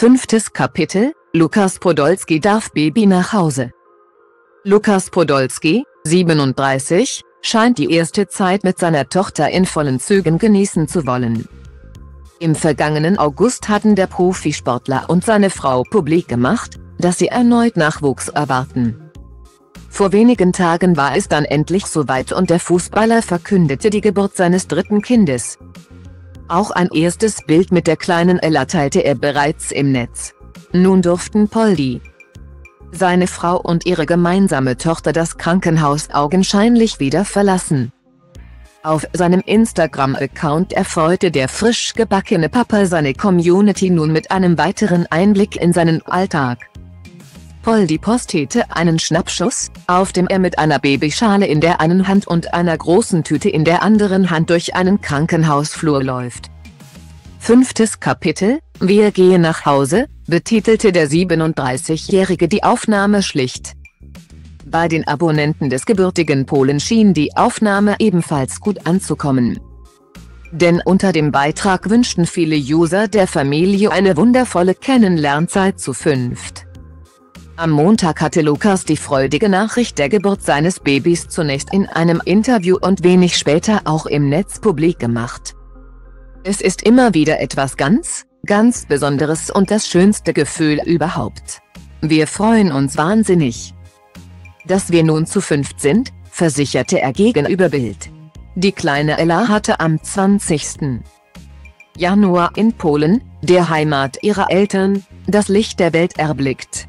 Fünftes Kapitel, Lukas Podolski darf Baby nach Hause. Lukas Podolski, 37, scheint die erste Zeit mit seiner Tochter in vollen Zügen genießen zu wollen. Im vergangenen August hatten der Profisportler und seine Frau publik gemacht, dass sie erneut Nachwuchs erwarten. Vor wenigen Tagen war es dann endlich soweit und der Fußballer verkündete die Geburt seines dritten Kindes. Auch ein erstes Bild mit der kleinen Ella teilte er bereits im Netz. Nun durften Poldi, seine Frau und ihre gemeinsame Tochter das Krankenhaus augenscheinlich wieder verlassen. Auf seinem Instagram-Account erfreute der frisch gebackene Papa seine Community nun mit einem weiteren Einblick in seinen Alltag. Poldi postete einen Schnappschuss, auf dem er mit einer Babyschale in der einen Hand und einer großen Tüte in der anderen Hand durch einen Krankenhausflur läuft. Fünftes Kapitel, Wir gehen nach Hause, betitelte der 37-Jährige die Aufnahme schlicht. Bei den Abonnenten des gebürtigen Polen schien die Aufnahme ebenfalls gut anzukommen. Denn unter dem Beitrag wünschten viele User der Familie eine wundervolle Kennenlernzeit zu fünft. Am Montag hatte Lukas die freudige Nachricht der Geburt seines Babys zunächst in einem Interview und wenig später auch im Netz publik gemacht. Es ist immer wieder etwas ganz, ganz Besonderes und das schönste Gefühl überhaupt. Wir freuen uns wahnsinnig. Dass wir nun zu fünft sind, versicherte er gegenüber Bild. Die kleine Ella hatte am 20. Januar in Polen, der Heimat ihrer Eltern, das Licht der Welt erblickt.